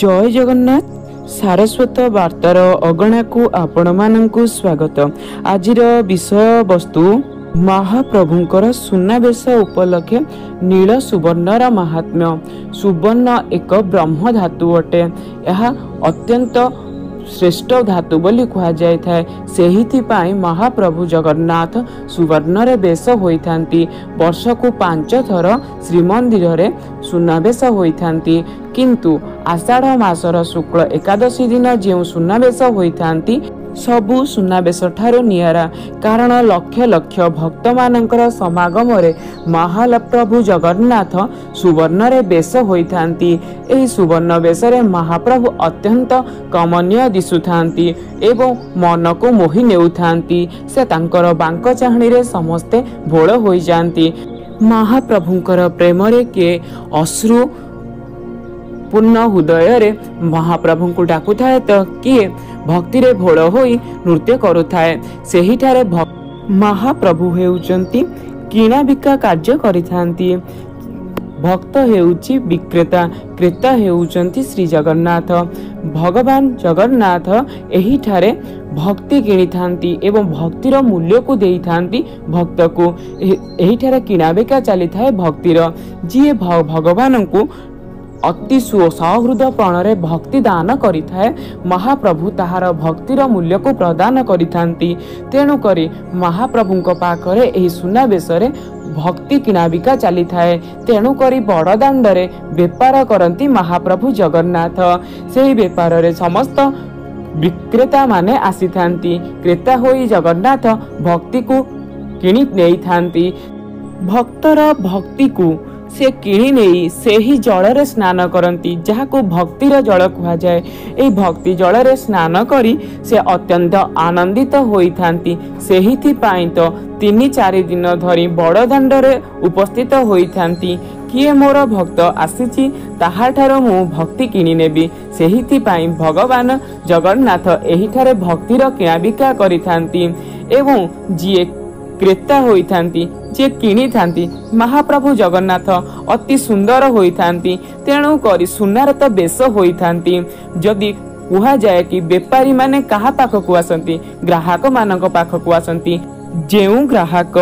ଜୟ ଜଗନ୍ନାଥ ସାରସ୍ୱତ ବାର୍ତ୍ତାର ଅଗଣାକୁ ଆପଣମାନଙ୍କୁ ସ୍ୱାଗତ ଆଜିର ବିଷୟବସ୍ତୁ ମହାପ୍ରଭୁଙ୍କର ସୁନାବେଶ ଉପଲକ୍ଷେ ନୀଳ ସୁବର୍ଣ୍ଣର ମାହାତ୍ମ୍ୟ ସୁବର୍ଣ୍ଣ ଏକ ବ୍ରହ୍ମ ଧାତୁ ଅଟେ ଏହା ଅତ୍ୟନ୍ତ ଶ୍ରେଷ୍ଠ ଧାତୁ ବୋଲି କୁହାଯାଇଥାଏ ସେଥିପାଇଁ ମହାପ୍ରଭୁ ଜଗନ୍ନାଥ ସୁବର୍ଣ୍ଣରେ ବେଶ ହୋଇଥାନ୍ତି ବର୍ଷକୁ ପାଞ୍ଚ ଥର ଶ୍ରୀମନ୍ଦିରରେ सुनावेशुाढ मासर शुक्ल एकादशी दिन जेउँ सुनावेश सबै सुनावेश भक्त म समागम महा प्रभु जगन्नाथ सुवर्ण रेस हो यो सुवर्ण बेसी महाप्रभु अत्यन्त कमनीय दिशुन ए मनको मोही नेउनेसे तर समस्ते चाही समे भोलिजा महाप्रभुंकर प्रेम रे अश्रु पूर्ण हृदय महाप्रभु को डाकु थाए तो किए भक्ति रे भोळ होई नृत्य कर महाप्रभु हेउचंती किणा बिका कार्य करिथांती ଭକ୍ତ ହେଉଛି ବିକ୍ରେତା କ୍ରେତା ହେଉଛନ୍ତି ଶ୍ରୀ ଜଗନ୍ନାଥ ଭଗବାନ ଜଗନ୍ନାଥ ଏହିଠାରେ ଭକ୍ତି କିଣିଥାନ୍ତି ଏବଂ ଭକ୍ତିର ମୂଲ୍ୟକୁ ଦେଇଥାନ୍ତି ଭକ୍ତକୁ ଏହିଠାରେ କିଣାବିକା ଚାଲିଥାଏ ଭକ୍ତିର ଯିଏ ଭଗବାନଙ୍କୁ अति सुसहृद प्रण से भक्ति दान कर महाप्रभु तहार भक्तिर मूल्य को प्रदान करेणुक महाप्रभु पाखे सुना बेस भक्ति किणाबिका चली थाए तेणुक बड़दाण्डे बेपार करती महाप्रभु जगन्नाथ से ही बेपारे समस्त विक्रेता मान आसी था क्रेता हो जगन्नाथ भक्ति को कि नहीं भक्तर भक्ति को ସେ କିଣି ନେଇ ସେହି ଜଳରେ ସ୍ନାନ କରନ୍ତି ଯାହାକୁ ଭକ୍ତିର ଜଳ କୁହାଯାଏ ଏହି ଭକ୍ତି ଜଳରେ ସ୍ନାନ କରି ସେ ଅତ୍ୟନ୍ତ ଆନନ୍ଦିତ ହୋଇଥାନ୍ତି ସେହିଥିପାଇଁ ତ ତିନି ଚାରି ଦିନ ଧରି ବଡ଼ଦାଣ୍ଡରେ ଉପସ୍ଥିତ ହୋଇଥାନ୍ତି କିଏ ମୋର ଭକ୍ତ ଆସିଛି ତାହାଠାରୁ ମୁଁ ଭକ୍ତି କିଣିନେବି ସେଥିପାଇଁ ଭଗବାନ ଜଗନ୍ନାଥ ଏହିଠାରେ ଭକ୍ତିର କିଣାବିକା କରିଥାନ୍ତି ଏବଂ ଯିଏ क्रेता होई थांती जे किणी थांती महाप्रभु जगन्नाथ अति सुंदर होई थांती तेणु करी सुनारत बेस होई थांती जदी कुहा जाय कि बेपारी माने कहा पाख को आसंती ग्राहक मानक पाख को आसंती जेउ ग्राहक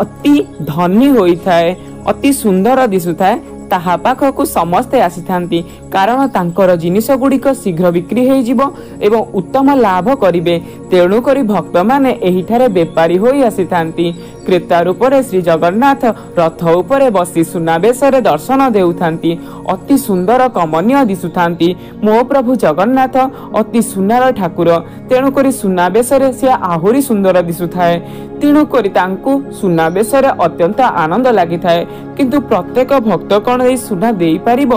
अति धनी होई थाए अति सुंदर दिसु थाए ତାହା ପାଖକୁ ସମସ୍ତେ ଆସିଥାନ୍ତି କାରଣ ତାଙ୍କର ଜିନିଷଗୁଡ଼ିକ ଶୀଘ୍ର ବିକ୍ରି ହୋଇଯିବ ଏବଂ ଉତ୍ତମ ଲାଭ କରିବେ ତେଣୁକରି ଭକ୍ତମାନେ ଏହିଠାରେ ବେପାରୀ ହୋଇ ଆସିଥାନ୍ତି କ୍ରେତା ରୂପରେ ଶ୍ରୀଜଗନ୍ନାଥ ରଥ ଉପରେ ବସି ସୁନାବେଶରେ ଦର୍ଶନ ଦେଉଥାନ୍ତି ଅତି ସୁନ୍ଦର କମନୀୟ ଦିଶୁଥାନ୍ତି ମୋ ପ୍ରଭୁ ଜଗନ୍ନାଥ ଅତି ସୁନାର ଠାକୁର ତେଣୁକରି ସୁନାବେଶରେ ସେ ଆହୁରି ସୁନ୍ଦର ଦିଶୁଥାଏ ତେଣୁ କରି ତାଙ୍କୁ ସୁନାବେଶରେ ଅତ୍ୟନ୍ତ ଆନନ୍ଦ ଲାଗିଥାଏ କିନ୍ତୁ ପ୍ରତ୍ୟେକ ଭକ୍ତ କ'ଣ ଏଇ ସୁନା ଦେଇପାରିବ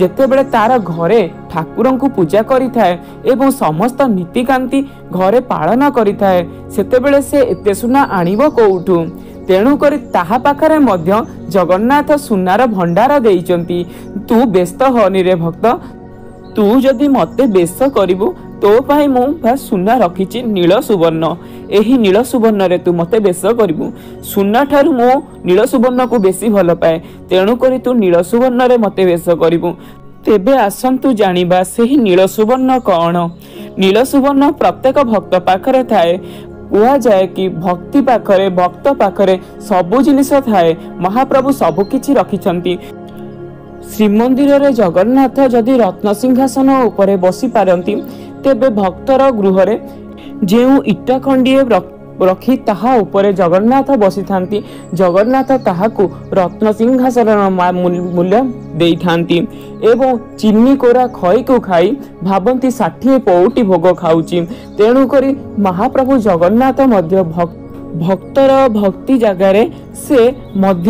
ଯେତେବେଳେ ତାର ଘରେ ଠାକୁରଙ୍କୁ ପୂଜା କରିଥାଏ ଏବଂ ସମସ୍ତ ନୀତିକାନ୍ତି ଘରେ ପାଳନ କରିଥାଏ ସେତେବେଳେ ସେ ଏତେ ସୁନା ଆଣିବ କେଉଁଠୁ ତେଣୁକରି ତାହା ପାଖରେ ମଧ୍ୟ ଜଗନ୍ନାଥ ସୁନାର ଭଣ୍ଡାର ଦେଇଛନ୍ତି ତୁ ବ୍ୟସ୍ତ ହନି ରେ ଭକ୍ତ ତୁ ଯଦି ମୋତେ ବେଶ କରିବୁ ତୋ ପାଇଁ ମୁଁ ବା ସୁନା ରଖିଛି ନୀଳ ସୁବର୍ଣ୍ଣ ଏହି ନୀଳ ସୁବର୍ଣ୍ଣରେ ତୁ ମୋତେ ବେଶ କରିବୁ ସୁନାଠାରୁ ମୁଁ ନୀଳ ସୁବର୍ଣ୍ଣକୁ ବେଶୀ ଭଲ ପାଏ ତେଣୁକରି ତୁ ନୀଳ ସୁବର୍ଣ୍ଣରେ ମୋତେ ବେଶ କରିବୁ ତେବେ ଆସନ୍ତୁ ଜାଣିବା ସେହି ନୀଳ ସୁବର୍ଣ୍ଣ କ'ଣ ନୀଳ ସୁବର୍ଣ୍ଣ ପ୍ରତ୍ୟେକ ଭକ୍ତ ପାଖରେ ଥାଏ କୁହାଯାଏ କି ଭକ୍ତି ପାଖରେ ଭକ୍ତ ପାଖରେ ସବୁ ଜିନିଷ ଥାଏ ମହାପ୍ରଭୁ ସବୁ କିଛି ରଖିଛନ୍ତି ଶ୍ରୀମନ୍ଦିରରେ ଜଗନ୍ନାଥ ଯଦି ରତ୍ନ ସିଂହାସନ ଉପରେ ବସିପାରନ୍ତି ତେବେ ଭକ୍ତର ଗୃହରେ ଯେଉଁ ଇଟା ଖଣ୍ଡିଏ ରଖି ତାହା ଉପରେ ଜଗନ୍ନାଥ ବସିଥାନ୍ତି ଜଗନ୍ନାଥ ତାହାକୁ ରତ୍ନ ସିଂହାସନର ମୂଲ୍ୟ ଦେଇଥାନ୍ତି ଏବଂ ଚିନି କୋରା ଖଇକୁ ଖାଇ ଭାବନ୍ତି ଷାଠିଏ ପଉଟି ଭୋଗ ଖାଉଛି ତେଣୁକରି ମହାପ୍ରଭୁ ଜଗନ୍ନାଥ ମଧ୍ୟ ଭକ୍ତର ଭକ୍ତି ଜାଗାରେ ସେ ମଧ୍ୟ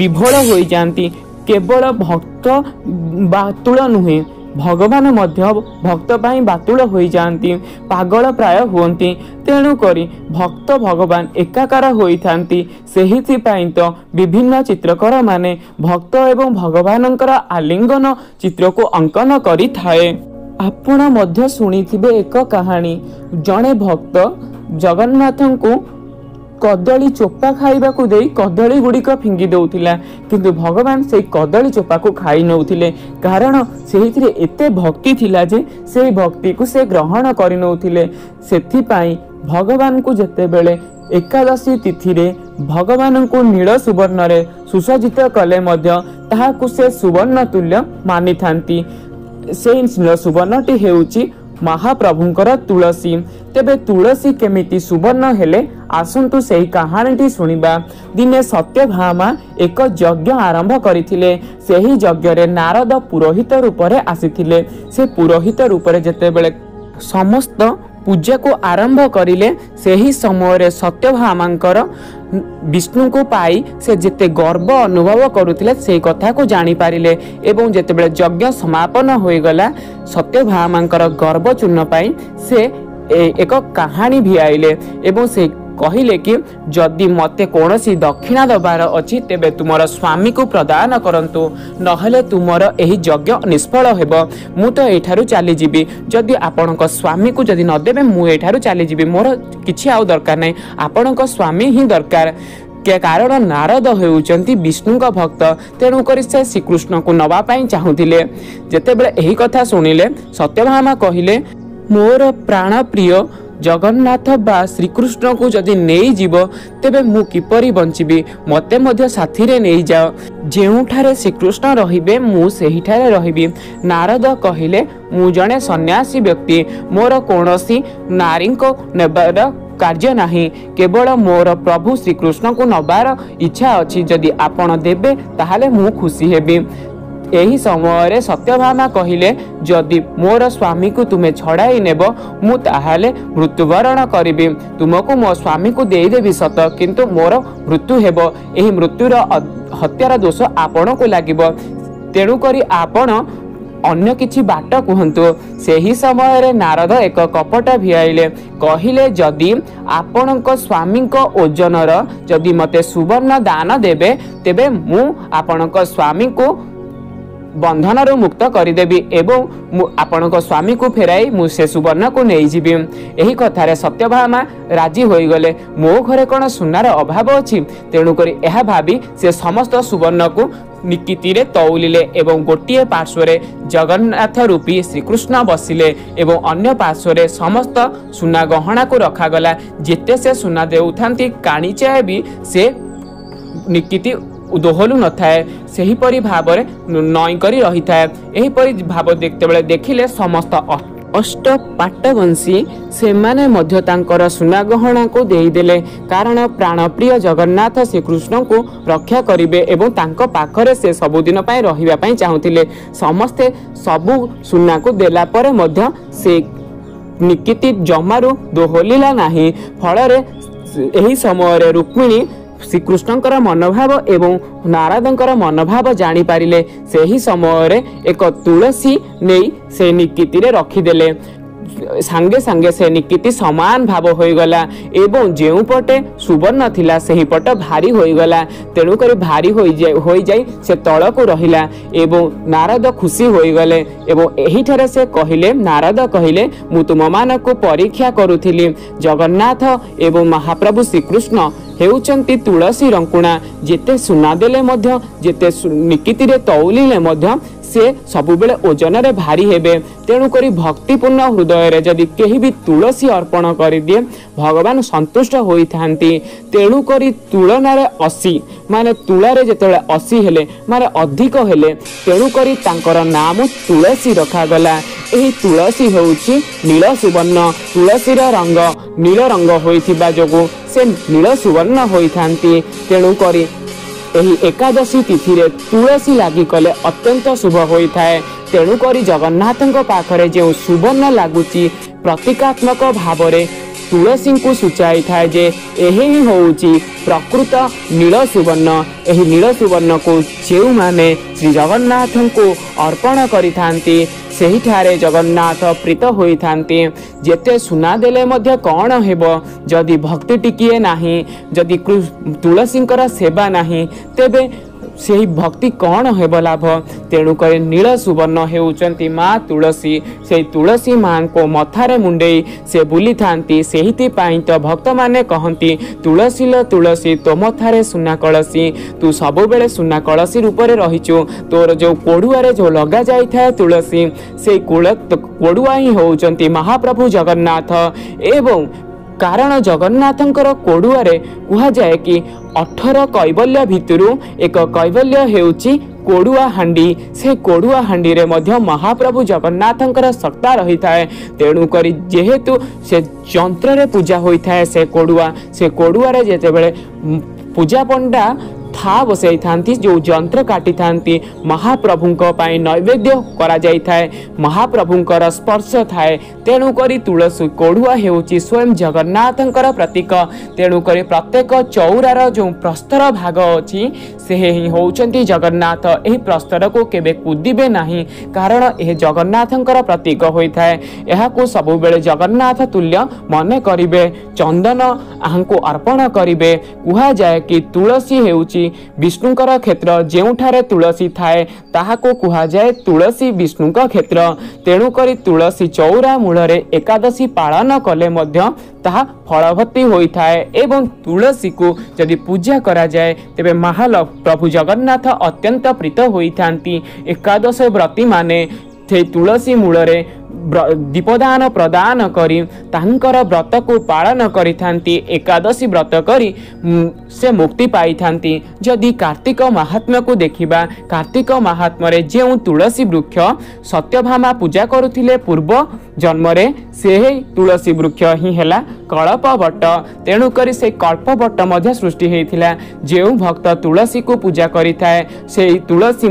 ବିଭୋଳ ହୋଇଯାନ୍ତି କେବଳ ଭକ୍ତ ବାତୁଳ ନୁହେଁ ଭଗବାନ ମଧ୍ୟ ଭକ୍ତ ପାଇଁ ବାତୁଳ ହୋଇଯାଆନ୍ତି ପାଗଳ ପ୍ରାୟ ହୁଅନ୍ତି ତେଣୁକରି ଭକ୍ତ ଭଗବାନ ଏକାକାର ହୋଇଥାନ୍ତି ସେଥିପାଇଁ ତ ବିଭିନ୍ନ ଚିତ୍ରକରମାନେ ଭକ୍ତ ଏବଂ ଭଗବାନଙ୍କର ଆଲିଙ୍ଗନ ଚିତ୍ରକୁ ଅଙ୍କନ କରିଥାଏ ଆପଣ ମଧ୍ୟ ଶୁଣିଥିବେ ଏକ କାହାଣୀ ଜଣେ ଭକ୍ତ ଜଗନ୍ନାଥଙ୍କୁ କଦଳୀ ଚୋପା ଖାଇବାକୁ ଦେଇ କଦଳୀ ଗୁଡ଼ିକ ଫିଙ୍ଗି ଦେଉଥିଲା କିନ୍ତୁ ଭଗବାନ ସେଇ କଦଳୀ ଚୋପାକୁ ଖାଇ ନେଉଥିଲେ କାରଣ ସେଇଥିରେ ଏତେ ଭକ୍ତି ଥିଲା ଯେ ସେଇ ଭକ୍ତିକୁ ସେ ଗ୍ରହଣ କରିନେଉଥିଲେ ସେଥିପାଇଁ ଭଗବାନଙ୍କୁ ଯେତେବେଳେ ଏକାଦଶୀ ତିଥିରେ ଭଗବାନଙ୍କୁ ନୀଳ ସୁବର୍ଣ୍ଣରେ ସୁସଜ୍ଜିତ କଲେ ମଧ୍ୟ ତାହାକୁ ସେ ସୁବର୍ଣ୍ଣ ତୁଲ୍ୟ ମାନିଥାନ୍ତି ସେଇ ନୀଳ ସୁବର୍ଣ୍ଣଟି ହେଉଛି ମହାପ୍ରଭୁଙ୍କର ତୁଳସୀ ତେବେ ତୁଳସୀ କେମିତି ସୁବର୍ଣ୍ଣ ହେଲେ ଆସନ୍ତୁ ସେହି କାହାଣୀଟି ଶୁଣିବା ଦିନେ ସତ୍ୟଭାମା ଏକ ଯଜ୍ଞ ଆରମ୍ଭ କରିଥିଲେ ସେହି ଯଜ୍ଞରେ ନାରଦ ପୁରୋହିତ ରୂପରେ ଆସିଥିଲେ ସେ ପୁରୋହିତ ରୂପରେ ଯେତେବେଳେ ସମସ୍ତ ପୂଜାକୁ ଆରମ୍ଭ କରିଲେ ସେହି ସମୟରେ ସତ୍ୟଭାମାଙ୍କର ବିଷ୍ଣୁଙ୍କୁ ପାଇ ସେ ଯେତେ ଗର୍ବ ଅନୁଭବ କରୁଥିଲେ ସେଇ କଥାକୁ ଜାଣିପାରିଲେ ଏବଂ ଯେତେବେଳେ ଯଜ୍ଞ ସମାପନ ହୋଇଗଲା ସତ୍ୟଭାମାଙ୍କର ଗର୍ବ ଚୂର୍ଣ୍ଣ ପାଇଁ ସେ ଏକ କାହାଣୀ ଭିଆଇଲେ ଏବଂ ସେ କହିଲେ କି ଯଦି ମୋତେ କୌଣସି ଦକ୍ଷିଣା ଦେବାର ଅଛି ତେବେ ତୁମର ସ୍ୱାମୀକୁ ପ୍ରଦାନ କରନ୍ତୁ ନହେଲେ ତୁମର ଏହି ଯଜ୍ଞ ନିଷ୍ଫଳ ହେବ ମୁଁ ତ ଏଠାରୁ ଚାଲିଯିବି ଯଦି ଆପଣଙ୍କ ସ୍ୱାମୀକୁ ଯଦି ନଦେବେ ମୁଁ ଏଠାରୁ ଚାଲିଯିବି ମୋର କିଛି ଆଉ ଦରକାର ନାହିଁ ଆପଣଙ୍କ ସ୍ୱାମୀ ହିଁ ଦରକାର କାରଣ ନାରଦ ହେଉଛନ୍ତି ବିଷ୍ଣୁଙ୍କ ଭକ୍ତ ତେଣୁକରି ସେ ଶ୍ରୀକୃଷ୍ଣକୁ ନେବା ପାଇଁ ଚାହୁଁଥିଲେ ଯେତେବେଳେ ଏହି କଥା ଶୁଣିଲେ ସତ୍ୟଭାମା କହିଲେ ମୋର ପ୍ରାଣ ପ୍ରିୟ ଜଗନ୍ନାଥ ବା ଶ୍ରୀକୃଷ୍ଣଙ୍କୁ ଯଦି ନେଇଯିବ ତେବେ ମୁଁ କିପରି ବଞ୍ଚିବି ମୋତେ ମଧ୍ୟ ସାଥିରେ ନେଇଯାଅ ଯେଉଁଠାରେ ଶ୍ରୀକୃଷ୍ଣ ରହିବେ ମୁଁ ସେହିଠାରେ ରହିବି ନାରଦ କହିଲେ ମୁଁ ଜଣେ ସନ୍ନ୍ୟାସୀ ବ୍ୟକ୍ତି ମୋର କୌଣସି ନାରୀଙ୍କୁ ନେବାର କାର୍ଯ୍ୟ ନାହିଁ କେବଳ ମୋର ପ୍ରଭୁ ଶ୍ରୀକୃଷ୍ଣଙ୍କୁ ନେବାର ଇଚ୍ଛା ଅଛି ଯଦି ଆପଣ ଦେବେ ତାହେଲେ ମୁଁ ଖୁସି ହେବି ଏହି ସମୟରେ ସତ୍ୟଭାମା କହିଲେ ଯଦି ମୋର ସ୍ୱାମୀକୁ ତୁମେ ଛଡ଼ାଇ ନେବ ମୁଁ ତାହେଲେ ମୃତ୍ୟୁବରଣ କରିବି ତୁମକୁ ମୋ ସ୍ୱାମୀକୁ ଦେଇଦେବି ସତ କିନ୍ତୁ ମୋର ମୃତ୍ୟୁ ହେବ ଏହି ମୃତ୍ୟୁର ହତ୍ୟାର ଦୋଷ ଆପଣଙ୍କୁ ଲାଗିବ ତେଣୁକରି ଆପଣ ଅନ୍ୟ କିଛି ବାଟ କୁହନ୍ତୁ ସେହି ସମୟରେ ନାରଦ ଏକ କପଟ ଭିଆଇଲେ କହିଲେ ଯଦି ଆପଣଙ୍କ ସ୍ୱାମୀଙ୍କ ଓଜନର ଯଦି ମୋତେ ସୁବର୍ଣ୍ଣ ଦାନ ଦେବେ ତେବେ ମୁଁ ଆପଣଙ୍କ ସ୍ୱାମୀଙ୍କୁ ବନ୍ଧନରୁ ମୁକ୍ତ କରିଦେବି ଏବଂ ମୁଁ ଆପଣଙ୍କ ସ୍ୱାମୀକୁ ଫେରାଇ ମୁଁ ସେ ସୁବର୍ଣ୍ଣକୁ ନେଇଯିବି ଏହି କଥାରେ ସତ୍ୟଭାମା ରାଜି ହୋଇଗଲେ ମୋ ଘରେ କ'ଣ ସୁନାର ଅଭାବ ଅଛି ତେଣୁକରି ଏହା ଭାବି ସେ ସମସ୍ତ ସୁବର୍ଣ୍ଣକୁ ନିକିତିରେ ତଉଲିଲେ ଏବଂ ଗୋଟିଏ ପାର୍ଶ୍ୱରେ ଜଗନ୍ନାଥ ରୂପୀ ଶ୍ରୀକୃଷ୍ଣ ବସିଲେ ଏବଂ ଅନ୍ୟ ପାର୍ଶ୍ୱରେ ସମସ୍ତ ସୁନା ଗହଣାକୁ ରଖାଗଲା ଯେତେ ସେ ସୁନା ଦେଉଥାନ୍ତି କାଣିଚାଏ ବି ସେ ନିକିତି ଦୋହଲୁ ନଥାଏ ସେହିପରି ଭାବରେ ନଇଁ କରି ରହିଥାଏ ଏହିପରି ଭାବ ଯେତେବେଳେ ଦେଖିଲେ ସମସ୍ତ ଅଷ୍ଟ ପାଟବଂଶୀ ସେମାନେ ମଧ୍ୟ ତାଙ୍କର ସୁନା ଗହଣାକୁ ଦେଇଦେଲେ କାରଣ ପ୍ରାଣପ୍ରିୟ ଜଗନ୍ନାଥ ଶ୍ରୀକୃଷ୍ଣଙ୍କୁ ରକ୍ଷା କରିବେ ଏବଂ ତାଙ୍କ ପାଖରେ ସେ ସବୁଦିନ ପାଇଁ ରହିବା ପାଇଁ ଚାହୁଁଥିଲେ ସମସ୍ତେ ସବୁ ସୁନାକୁ ଦେଲା ପରେ ମଧ୍ୟ ସେ ନିକିତି ଜମାରୁ ଦୋହଲିଲା ନାହିଁ ଫଳରେ ଏହି ସମୟରେ ରୁକ୍ମିଣୀ ଶ୍ରୀକୃଷ୍ଣଙ୍କର ମନୋଭାବ ଏବଂ ନାରଦଙ୍କର ମନୋଭାବ ଜାଣିପାରିଲେ ସେହି ସମୟରେ ଏକ ତୁଳସୀ ନେଇ ସେ ନିକିତିରେ ରଖିଦେଲେ ସାଙ୍ଗେ ସାଙ୍ଗେ ସେ ନିକିତି ସମାନ ଭାବ ହୋଇଗଲା ଏବଂ ଯେଉଁ ପଟେ ସୁବର୍ଣ୍ଣ ଥିଲା ସେହି ପଟ ଭାରି ହୋଇଗଲା ତେଣୁକରି ଭାରି ହୋଇଯାଇ ହୋଇଯାଇ ସେ ତଳକୁ ରହିଲା ଏବଂ ନାରଦ ଖୁସି ହୋଇଗଲେ ଏବଂ ଏହିଠାରେ ସେ କହିଲେ ନାରଦ କହିଲେ ମୁଁ ତୁମମାନଙ୍କୁ ପରୀକ୍ଷା କରୁଥିଲି ଜଗନ୍ନାଥ ଏବଂ ମହାପ୍ରଭୁ ଶ୍ରୀକୃଷ୍ଣ ହେଉଛନ୍ତି ତୁଳସୀ ରଙ୍କୁଣା ଯେତେ ସୁନା ଦେଲେ ମଧ୍ୟ ଯେତେ ନିକିତିରେ ତଉଲିଲେ ମଧ୍ୟ ସେ ସବୁବେଳେ ଓଜନରେ ଭାରି ହେବେ ତେଣୁକରି ଭକ୍ତିପୂର୍ଣ୍ଣ ହୃଦୟରେ ଯଦି କେହି ବି ତୁଳସୀ ଅର୍ପଣ କରିଦିଏ ଭଗବାନ ସନ୍ତୁଷ୍ଟ ହୋଇଥାନ୍ତି ତେଣୁକରି ତୁଳନାରେ ଅଶୀ ମାନେ ତୁଳାରେ ଯେତେବେଳେ ଅଶୀ ହେଲେ ମାନେ ଅଧିକ ହେଲେ ତେଣୁକରି ତାଙ୍କର ନାମ ତୁଳସୀ ରଖାଗଲା ଏହି ତୁଳସୀ ହେଉଛି ନୀଳ ସୁବର୍ଣ୍ଣ ତୁଳସୀର ରଙ୍ଗ ନୀଳ ରଙ୍ଗ ହୋଇଥିବା ଯୋଗୁଁ ସେ ନୀଳ ସୁବର୍ଣ୍ଣ ହୋଇଥାନ୍ତି ତେଣୁକରି ଏହି ଏକାଦଶୀ ତିଥିରେ ତୁଳସୀ ଲାଗି କଲେ ଅତ୍ୟନ୍ତ ଶୁଭ ହୋଇଥାଏ ତେଣୁକରି ଜଗନ୍ନାଥଙ୍କ ପାଖରେ ଯେଉଁ ସୁବର୍ଣ୍ଣ ଲାଗୁଛି ପ୍ରତୀକାତ୍ମକ ଭାବରେ ତୁଳସୀଙ୍କୁ ସୂଚାଇଥାଏ ଯେ ଏହି ହିଁ ହେଉଛି ପ୍ରକୃତ ନୀଳ ସୁବର୍ଣ୍ଣ ଏହି ନୀଳ ସୁବର୍ଣ୍ଣକୁ ଯେଉଁମାନେ ଶ୍ରୀ ଜଗନ୍ନାଥଙ୍କୁ ଅର୍ପଣ କରିଥାନ୍ତି ସେହିଠାରେ ଜଗନ୍ନାଥ ପ୍ରୀତ ହୋଇଥାନ୍ତି ଯେତେ ସୁନା ଦେଲେ ମଧ୍ୟ କ'ଣ ହେବ ଯଦି ଭକ୍ତି ଟିକିଏ ନାହିଁ ଯଦି ତୁଳସୀଙ୍କର ସେବା ନାହିଁ ତେବେ ସେହି ଭକ୍ତି କ'ଣ ହେବ ଲାଭ ତେଣୁକରି ନୀଳ ସୁବର୍ଣ୍ଣ ହେଉଛନ୍ତି ମା ତୁଳସୀ ସେହି ତୁଳସୀ ମାଆଙ୍କ ମଥାରେ ମୁଣ୍ଡେଇ ସେ ବୁଲିଥାନ୍ତି ସେଇଥିପାଇଁ ତ ଭକ୍ତମାନେ କହନ୍ତି ତୁଳସୀ ଲ ତୁଳସୀ ତୋ ମଥାରେ ସୁନା କଳସୀ ତୁ ସବୁବେଳେ ସୁନା କଳସୀ ରୂପରେ ରହିଛୁ ତୋର ଯେଉଁ କୋଡ଼ୁଆରେ ଯେଉଁ ଲଗାଯାଇଥାଏ ତୁଳସୀ ସେଇ କୋଳ କୋଡ଼ୁଆ ହିଁ ହେଉଛନ୍ତି ମହାପ୍ରଭୁ ଜଗନ୍ନାଥ ଏବଂ କାରଣ ଜଗନ୍ନାଥଙ୍କର କୋଡ଼ୁଆରେ କୁହାଯାଏ କି ଅଠର କୈବଲ୍ୟ ଭିତରୁ ଏକ କୈବଲ୍ୟ ହେଉଛି କୋଡ଼ୁଆ ହାଣ୍ଡି ସେ କୋଡ଼ୁଆ ହାଣ୍ଡିରେ ମଧ୍ୟ ମହାପ୍ରଭୁ ଜଗନ୍ନାଥଙ୍କର ସତ୍ତା ରହିଥାଏ ତେଣୁକରି ଯେହେତୁ ସେ ଯନ୍ତ୍ରରେ ପୂଜା ହୋଇଥାଏ ସେ କୋଡ଼ୁଆ ସେ କୋଡ଼ୁଆରେ ଯେତେବେଳେ ପୂଜା ପଣ୍ଡା था बसई था जो जंत्र काटि था महाप्रभु नैवेद्य कर महाप्रभुंर स्पर्श थाए तेणुक तुसी कोढ़ुआ हो स्वयं जगन्नाथ प्रतीक तेणुक प्रत्येक चौरार जो प्रस्तर भाग अच्छी से ही हूँ जगन्नाथ यह प्रस्तर को केवे कूदे ना कारण यह जगन्नाथ प्रतीक होता है यह सब जगन्नाथ तुल्य मन करे चंदन आह को अर्पण करे कहुए कि तुसी हूँ ରହିଛି ବିଷ୍ଣୁଙ୍କର କ୍ଷେତ୍ର ଯେଉଁଠାରେ ତୁଳସୀ ଥାଏ ତାହାକୁ କୁହାଯାଏ ତୁଳସୀ ବିଷ୍ଣୁଙ୍କ କ୍ଷେତ୍ର ତେଣୁକରି ତୁଳସୀ ଚଉରା ମୂଳରେ ଏକାଦଶୀ ପାଳନ କଲେ ମଧ୍ୟ ତାହା ଫଳବତୀ ହୋଇଥାଏ ଏବଂ ତୁଳସୀକୁ ଯଦି ପୂଜା କରାଯାଏ ତେବେ ମହାଲ ପ୍ରଭୁ ଜଗନ୍ନାଥ ଅତ୍ୟନ୍ତ ପ୍ରୀତ ହୋଇଥାନ୍ତି ଏକାଦଶ ବ୍ରତୀମାନେ ସେହି ତୁଳସୀ ମୂଳରେ दीपदान प्रदान करत को पालन करादशी व्रत कर से मुक्ति पाई जदि कार्तिक महात्म्य को देखा कार्तिक महात्म जो तुसी वृक्ष सत्यभामा पूजा करुले पूर्व जन्म से तुसी वृक्ष ही कल्प बट तेणुक से कल्प बट सृष्टि होता जो भक्त तुसी को पूजा करें से तुसी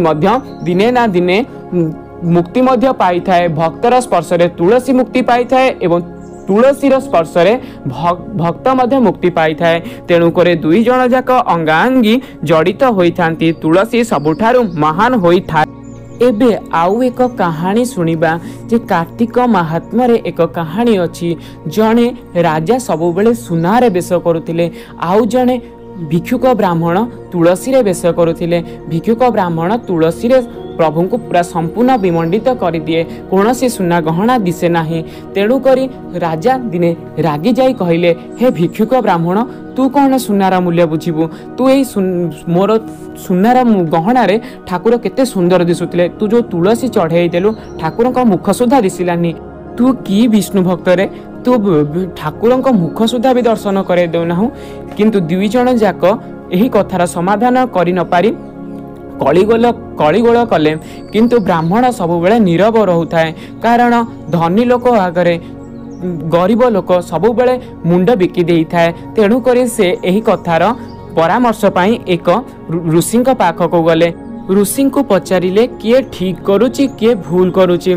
दिने ना दिने ମୁକ୍ତି ମଧ୍ୟ ପାଇଥାଏ ଭକ୍ତର ସ୍ପର୍ଶରେ ତୁଳସୀ ମୁକ୍ତି ପାଇଥାଏ ଏବଂ ତୁଳସୀର ସ୍ପର୍ଶରେ ଭକ୍ତ ମଧ୍ୟ ମୁକ୍ତି ପାଇଥାଏ ତେଣୁକରି ଦୁଇ ଜଣ ଯାକ ଅଙ୍ଗାଅଙ୍ଗୀ ଜଡ଼ିତ ହୋଇଥାନ୍ତି ତୁଳସୀ ସବୁଠାରୁ ମହାନ ହୋଇଥାଏ ଏବେ ଆଉ ଏକ କାହାଣୀ ଶୁଣିବା ଯେ କାର୍ତ୍ତିକ ମାହାତ୍ମ୍ୟରେ ଏକ କାହାଣୀ ଅଛି ଜଣେ ରାଜା ସବୁବେଳେ ସୁନାରେ ବେଶ କରୁଥିଲେ ଆଉ ଜଣେ ଭିକ୍ଷୁକ ବ୍ରାହ୍ମଣ ତୁଳସୀରେ ବେଶ କରୁଥିଲେ ଭିକ୍ଷୁକ ବ୍ରାହ୍ମଣ ତୁଳସୀରେ ପ୍ରଭୁଙ୍କୁ ପୁରା ସମ୍ପୂର୍ଣ୍ଣ ବିମଣ୍ଡିତ କରିଦିଏ କୌଣସି ସୁନା ଗହଣା ଦିଶେ ନାହିଁ ତେଣୁକରି ରାଜା ଦିନେ ରାଗିଯାଇ କହିଲେ ହେ ଭିକ୍ଷୁକ ବ୍ରାହ୍ମଣ ତୁ କ'ଣ ସୁନାର ମୂଲ୍ୟ ବୁଝିବୁ ତୁ ଏଇ ମୋର ସୁନାର ଗହଣାରେ ଠାକୁର କେତେ ସୁନ୍ଦର ଦିଶୁଥିଲେ ତୁ ଯେଉଁ ତୁଳସୀ ଚଢ଼େଇ ଦେଲୁ ଠାକୁରଙ୍କ ମୁଖ ସୁଦ୍ଧା ଦିଶିଲାନି ତୁ କି ବିଷ୍ଣୁ ଭକ୍ତରେ ତୁ ଠାକୁରଙ୍କ ମୁଖ ସୁଦ୍ଧା ବି ଦର୍ଶନ କରାଇ ଦେଉନାହୁଁ କିନ୍ତୁ ଦୁଇ ଜଣ ଯାକ ଏହି କଥାର ସମାଧାନ କରି ନ ପାରି କଳିଗୋଳ କଳିଗୋଳ କଲେ କିନ୍ତୁ ବ୍ରାହ୍ମଣ ସବୁବେଳେ ନିରବ ରହୁଥାଏ କାରଣ ଧନୀ ଲୋକ ଆଗରେ ଗରିବ ଲୋକ ସବୁବେଳେ ମୁଣ୍ଡ ବିକି ଦେଇଥାଏ ତେଣୁକରି ସେ ଏହି କଥାର ପରାମର୍ଶ ପାଇଁ ଏକ ଋଷିଙ୍କ ପାଖକୁ ଗଲେ ଋଷିଙ୍କୁ ପଚାରିଲେ କିଏ ଠିକ୍ କରୁଛି କିଏ ଭୁଲ କରୁଛି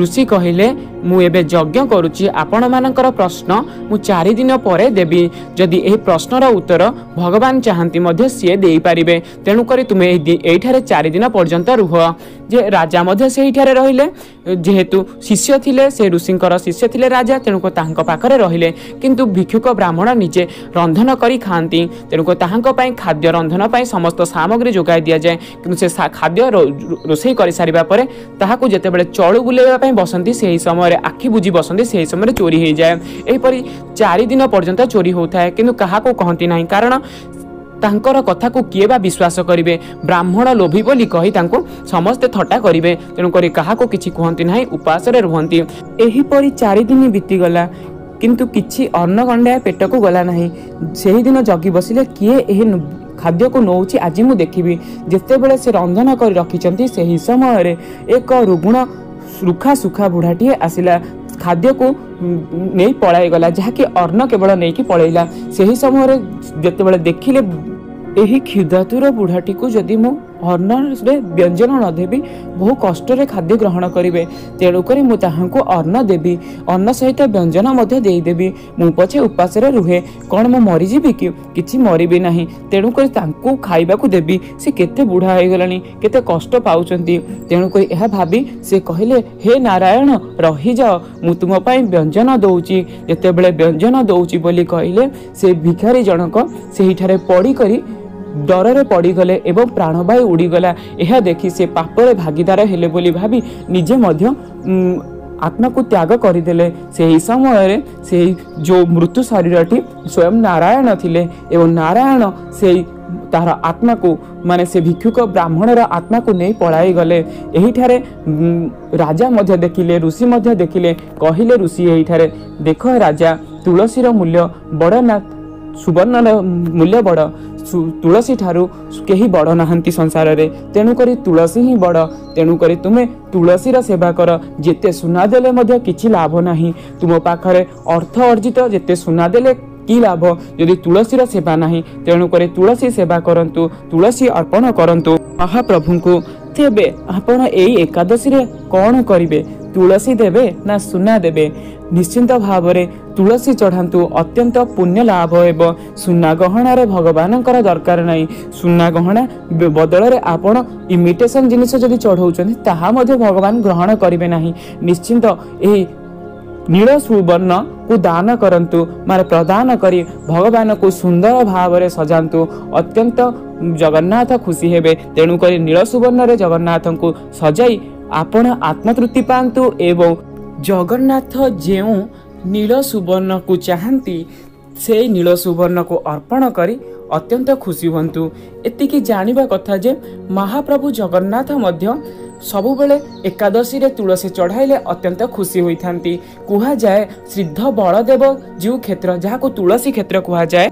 ଋଷି କହିଲେ ମୁଁ ଏବେ ଯଜ୍ଞ କରୁଛି ଆପଣମାନଙ୍କର ପ୍ରଶ୍ନ ମୁଁ ଚାରିଦିନ ପରେ ଦେବି ଯଦି ଏହି ପ୍ରଶ୍ନର ଉତ୍ତର ଭଗବାନ ଚାହାନ୍ତି ମଧ୍ୟ ସିଏ ଦେଇପାରିବେ ତେଣୁକରି ତୁମେ ଏଇଠାରେ ଚାରିଦିନ ପର୍ଯ୍ୟନ୍ତ ରୁହ ଯେ ରାଜା ମଧ୍ୟ ସେହିଠାରେ ରହିଲେ ଯେହେତୁ ଶିଷ୍ୟ ଥିଲେ ସେ ଋଷିଙ୍କର ଶିଷ୍ୟ ଥିଲେ ରାଜା ତେଣୁକ ତାଙ୍କ ପାଖରେ ରହିଲେ କିନ୍ତୁ ଭିକ୍ଷୁକ ବ୍ରାହ୍ମଣ ନିଜେ ରନ୍ଧନ କରି ଖାଆନ୍ତି ତେଣୁକ ତାହାଙ୍କ ପାଇଁ ଖାଦ୍ୟ ରନ୍ଧନ ପାଇଁ ସମସ୍ତ ସାମଗ୍ରୀ ଯୋଗାଇ ଦିଆଯାଏ କିନ୍ତୁ ସେ ଖାଦ୍ୟ ରୋଷେଇ କରିସାରିବା ପରେ ତାହାକୁ ଯେତେବେଳେ ଚଳୁ ବୁଲେଇବା ପାଇଁ ବସନ୍ତି ସେହି ସମୟରେ ସମୟରେ ଆଖି ବୁଜି ବସନ୍ତି ସେହି ସମୟରେ ଚୋରି ହେଇଯାଏ ଏହିପରି ଚାରିଦିନ ପର୍ଯ୍ୟନ୍ତ ଚୋରି ହେଉଥାଏ କିନ୍ତୁ କାହାକୁ କହନ୍ତି ନାହିଁ କାରଣ ତାଙ୍କର କଥାକୁ କିଏ ବା ବିଶ୍ୱାସ କରିବେ ବ୍ରାହ୍ମଣ ଲୋଭୀ ବୋଲି କହି ତାଙ୍କୁ ସମସ୍ତେ ଥଟ୍ଟା କରିବେ ତେଣୁକରି କାହାକୁ କିଛି କୁହନ୍ତି ନାହିଁ ଉପାସରେ ରୁହନ୍ତି ଏହିପରି ଚାରିଦିନ ବିତିଗଲା କିନ୍ତୁ କିଛି ଅନ୍ନଗଣ୍ଡାଏ ପେଟକୁ ଗଲା ନାହିଁ ସେହିଦିନ ଜଗି ବସିଲେ କିଏ ଏହି ଖାଦ୍ୟକୁ ନେଉଛି ଆଜି ମୁଁ ଦେଖିବି ଯେତେବେଳେ ସେ ରନ୍ଧନ କରି ରଖିଛନ୍ତି ସେହି ସମୟରେ ଏକ ରୁଗ୍ଣ सुखा सुखा बुढ़ाटीए आसला खाद्य को नहीं पलायगला जहाँ कि अर्ण केवल नहीं कि पलैला से ही समय जो देखिले क्षुधातुर बुढ़ाटी को जदि मुझे ଅର୍ଣ୍ଣରେ ବ୍ୟଞ୍ଜନ ନ ଦେବି ବହୁ କଷ୍ଟରେ ଖାଦ୍ୟ ଗ୍ରହଣ କରିବେ ତେଣୁକରି ମୁଁ ତାହାଙ୍କୁ ଅନ୍ନ ଦେବି ଅନ୍ନ ସହିତ ବ୍ୟଞ୍ଜନ ମଧ୍ୟ ଦେଇଦେବି ମୁଁ ପଛେ ଉପାସରେ ରୁହେ କ'ଣ ମୁଁ ମରିଯିବି କି କିଛି ମରିବି ନାହିଁ ତେଣୁକରି ତାଙ୍କୁ ଖାଇବାକୁ ଦେବି ସେ କେତେ ବୁଢ଼ା ହୋଇଗଲାଣି କେତେ କଷ୍ଟ ପାଉଛନ୍ତି ତେଣୁକରି ଏହା ଭାବି ସେ କହିଲେ ହେ ନାରାୟଣ ରହିଯାଅ ମୁଁ ତୁମ ପାଇଁ ବ୍ୟଞ୍ଜନ ଦେଉଛି ଯେତେବେଳେ ବ୍ୟଞ୍ଜନ ଦେଉଛି ବୋଲି କହିଲେ ସେ ଭିଖାରୀ ଜଣକ ସେହିଠାରେ ପଡ଼ିକରି ଡରରେ ପଡ଼ିଗଲେ ଏବଂ ପ୍ରାଣବାୟୁ ଉଡ଼ିଗଲା ଏହା ଦେଖି ସେ ପାପରେ ଭାଗିଦାର ହେଲେ ବୋଲି ଭାବି ନିଜେ ମଧ୍ୟ ଆତ୍ମାକୁ ତ୍ୟାଗ କରିଦେଲେ ସେହି ସମୟରେ ସେହି ଯେଉଁ ମୃତ୍ୟୁ ଶରୀରଟି ସ୍ୱୟଂ ନାରାୟଣ ଥିଲେ ଏବଂ ନାରାୟଣ ସେଇ ତାହାର ଆତ୍ମାକୁ ମାନେ ସେ ଭିକ୍ଷୁକ ବ୍ରାହ୍ମଣର ଆତ୍ମାକୁ ନେଇ ପଳାଇଗଲେ ଏହିଠାରେ ରାଜା ମଧ୍ୟ ଦେଖିଲେ ଋଷି ମଧ୍ୟ ଦେଖିଲେ କହିଲେ ଋଷି ଏହିଠାରେ ଦେଖ ରାଜା ତୁଳସୀର ମୂଲ୍ୟ ବଡ଼ ନା ସୁବର୍ଣ୍ଣର ମୂଲ୍ୟ ବଡ଼ ତୁଳସୀ ଠାରୁ କେହି ବଡ଼ ନାହାନ୍ତି ସଂସାରରେ ତେଣୁକରି ତୁଳସୀ ହିଁ ବଡ଼ ତେଣୁକରି ତୁମେ ତୁଳସୀର ସେବା କର ଯେତେ ସୁନା ଦେଲେ ମଧ୍ୟ କିଛି ଲାଭ ନାହିଁ ତୁମ ପାଖରେ ଅର୍ଥ ଅର୍ଜିତ ଯେତେ ସୁନା ଦେଲେ କି ଲାଭ ଯଦି ତୁଳସୀର ସେବା ନାହିଁ ତେଣୁକରି ତୁଳସୀ ସେବା କରନ୍ତୁ ତୁଳସୀ ଅର୍ପଣ କରନ୍ତୁ ମହାପ୍ରଭୁଙ୍କୁ ତେବେ ଆପଣ ଏଇ ଏକାଦଶୀରେ କ'ଣ କରିବେ ତୁଳସୀ ଦେବେ ନା ସୁନା ଦେବେ ନିଶ୍ଚିନ୍ତ ଭାବରେ ତୁଳସୀ ଚଢ଼ାନ୍ତୁ ଅତ୍ୟନ୍ତ ପୁଣ୍ୟ ଲାଭ ହେବ ସୁନା ଗହଣାରେ ଭଗବାନଙ୍କର ଦରକାର ନାହିଁ ସୁନା ଗହଣା ବଦଳରେ ଆପଣ ଇମିଟେସନ୍ ଜିନିଷ ଯଦି ଚଢ଼ଉଛନ୍ତି ତାହା ମଧ୍ୟ ଭଗବାନ ଗ୍ରହଣ କରିବେ ନାହିଁ ନିଶ୍ଚିନ୍ତ ଏହି ନୀଳ ସୁବର୍ଣ୍ଣକୁ ଦାନ କରନ୍ତୁ ମାନେ ପ୍ରଦାନ କରି ଭଗବାନଙ୍କୁ ସୁନ୍ଦର ଭାବରେ ସଜାନ୍ତୁ ଅତ୍ୟନ୍ତ ଜଗନ୍ନାଥ ଖୁସି ହେବେ ତେଣୁକରି ନୀଳ ସୁବର୍ଣ୍ଣରେ ଜଗନ୍ନାଥଙ୍କୁ ସଜାଇ ଆପଣ ଆତ୍ମତୃପ୍ତି ପାଆନ୍ତୁ ଏବଂ ଜଗନ୍ନାଥ ଯେଉଁ ନୀଳ ସୁବର୍ଣ୍ଣକୁ ଚାହାନ୍ତି ସେଇ ନୀଳ ସୁବର୍ଣ୍ଣକୁ ଅର୍ପଣ କରି ଅତ୍ୟନ୍ତ ଖୁସି ହୁଅନ୍ତୁ ଏତିକି ଜାଣିବା କଥା ଯେ ମହାପ୍ରଭୁ ଜଗନ୍ନାଥ ମଧ୍ୟ ସବୁବେଳେ ଏକାଦଶୀରେ ତୁଳସୀ ଚଢ଼ାଇଲେ ଅତ୍ୟନ୍ତ ଖୁସି ହୋଇଥାନ୍ତି କୁହାଯାଏ ସିଦ୍ଧ ବଳଦେବ ଯେଉଁ କ୍ଷେତ୍ର ଯାହାକୁ ତୁଳସୀ କ୍ଷେତ୍ର କୁହାଯାଏ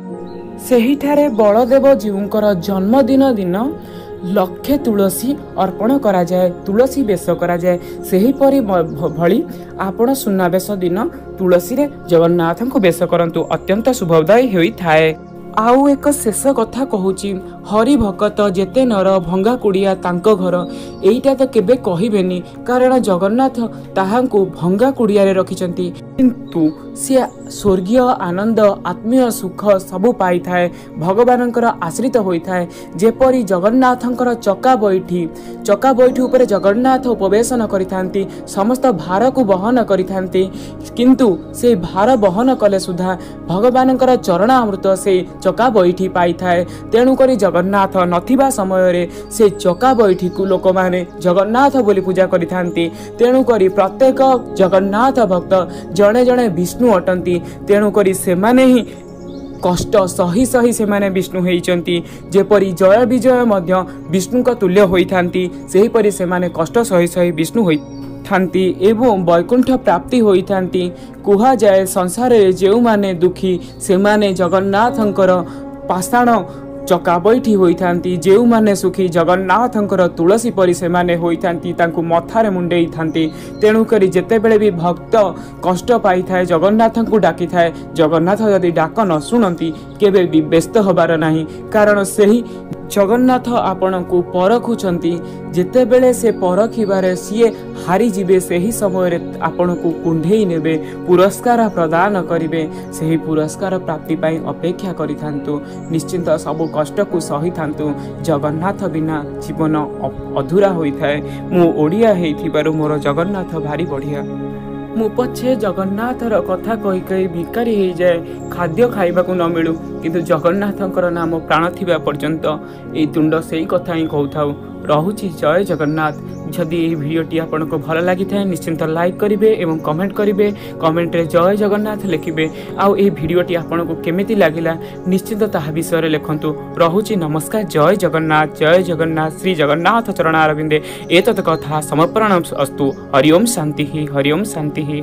ସେହିଠାରେ ବଳଦେବ ଜୀଉଙ୍କର ଜନ୍ମଦିନ ଦିନ লক্ষে তুলসী অৰ্পণ কৰা যায় তুলসী বেশ কৰা যায় সেইপৰি ভি আপোনাৰ সুনাবেশ দিন তুলসীৰে জগন্নাথক বেশ কৰো অত্যন্ত শুভদায়ী হৈ থাকে ଆଉ ଏକ ଶେଷ କଥା କହୁଛି ହରି ଭକତ ଯେତେ ନର ଭଙ୍ଗା କୁଡ଼ିଆ ତାଙ୍କ ଘର ଏଇଟା ତ କେବେ କହିବେନି କାରଣ ଜଗନ୍ନାଥ ତାହାଙ୍କୁ ଭଙ୍ଗା କୁଡ଼ିଆରେ ରଖିଛନ୍ତି କିନ୍ତୁ ସେ ସ୍ୱର୍ଗୀୟ ଆନନ୍ଦ ଆତ୍ମୀୟ ସୁଖ ସବୁ ପାଇଥାଏ ଭଗବାନଙ୍କର ଆଶ୍ରିତ ହୋଇଥାଏ ଯେପରି ଜଗନ୍ନାଥଙ୍କର ଚକା ବୈଠି ଚକା ବୈଠି ଉପରେ ଜଗନ୍ନାଥ ଉପବେଶନ କରିଥାନ୍ତି ସମସ୍ତ ଭାରକୁ ବହନ କରିଥାନ୍ତି କିନ୍ତୁ ସେ ଭାର ବହନ କଲେ ସୁଦ୍ଧା ଭଗବାନଙ୍କର ଚରଣାମୃତ ସେ ଚକା ବଇଠି ପାଇଥାଏ ତେଣୁକରି ଜଗନ୍ନାଥ ନଥିବା ସମୟରେ ସେ ଚକା ବଇଠିକୁ ଲୋକମାନେ ଜଗନ୍ନାଥ ବୋଲି ପୂଜା କରିଥାନ୍ତି ତେଣୁକରି ପ୍ରତ୍ୟେକ ଜଗନ୍ନାଥ ଭକ୍ତ ଜଣେ ଜଣେ ବିଷ୍ଣୁ ଅଟନ୍ତି ତେଣୁକରି ସେମାନେ ହିଁ କଷ୍ଟ ସହି ସହି ସେମାନେ ବିଷ୍ଣୁ ହୋଇଛନ୍ତି ଯେପରି ଜୟ ବିଜୟ ମଧ୍ୟ ବିଷ୍ଣୁଙ୍କ ତୁଲ୍ୟ ହୋଇଥାନ୍ତି ସେହିପରି ସେମାନେ କଷ୍ଟ ସହି ସହି ବିଷ୍ଣୁ ହୋଇ ଥାନ୍ତି ଏବଂ ବୈକୁଣ୍ଠ ପ୍ରାପ୍ତି ହୋଇଥାନ୍ତି କୁହାଯାଏ ସଂସାରରେ ଯେଉଁମାନେ ଦୁଃଖୀ ସେମାନେ ଜଗନ୍ନାଥଙ୍କର ପାଷାଣ ଚକା ବୈଠି ହୋଇଥାନ୍ତି ଯେଉଁମାନେ ସୁଖୀ ଜଗନ୍ନାଥଙ୍କର ତୁଳସୀ ପରି ସେମାନେ ହୋଇଥାନ୍ତି ତାଙ୍କୁ ମଥାରେ ମୁଣ୍ଡେଇଥାନ୍ତି ତେଣୁକରି ଯେତେବେଳେ ବି ଭକ୍ତ କଷ୍ଟ ପାଇଥାଏ ଜଗନ୍ନାଥଙ୍କୁ ଡାକିଥାଏ ଜଗନ୍ନାଥ ଯଦି ଡାକ ନ ଶୁଣନ୍ତି କେବେ ବି ବ୍ୟସ୍ତ ହେବାର ନାହିଁ କାରଣ ସେହି ଜଗନ୍ନାଥ ଆପଣଙ୍କୁ ପରଖୁଛନ୍ତି ଯେତେବେଳେ ସେ ପରଖିବାରେ ସିଏ ହାରିଯିବେ ସେହି ସମୟରେ ଆପଣଙ୍କୁ କୁଣ୍ଢେଇ ନେବେ ପୁରସ୍କାର ପ୍ରଦାନ କରିବେ ସେହି ପୁରସ୍କାର ପ୍ରାପ୍ତି ପାଇଁ ଅପେକ୍ଷା କରିଥାନ୍ତୁ ନିଶ୍ଚିନ୍ତ ସବୁ କଷ୍ଟକୁ ସହିଥାନ୍ତୁ ଜଗନ୍ନାଥ ବିନା ଜୀବନ ଅଧୁରା ହୋଇଥାଏ ମୁଁ ଓଡ଼ିଆ ହେଇଥିବାରୁ ମୋର ଜଗନ୍ନାଥ ଭାରି ବଢ଼ିଆ ମୁଁ ପଛେ ଜଗନ୍ନାଥର କଥା କହି କହି ଭିକାରୀ ହେଇଯାଏ ଖାଦ୍ୟ ଖାଇବାକୁ ନ ମିଳୁ କିନ୍ତୁ ଜଗନ୍ନାଥଙ୍କର ନାମ ପ୍ରାଣ ଥିବା ପର୍ଯ୍ୟନ୍ତ ଏଇ ତୁଣ୍ଡ ସେଇ କଥା ହିଁ କହୁଥାଉ ରହୁଛି ଜୟ ଜଗନ୍ନାଥ जदि यही भिडटी आपको भल लगी निश्चिंत लाइक करेंगे कमेंट करेंगे कमेंट्रे जय जगन्नाथ लिखे आई भिडटी आईडियोटी को केमी लगला निश्चिंत ता विषय लिखतु रुचि नमस्कार जय जगन्नाथ जय जगन्नाथ श्री जगन्नाथ चरण अरविंदे एत कथ समर्पण अस्तु हरिओं शांति हरिओं शांति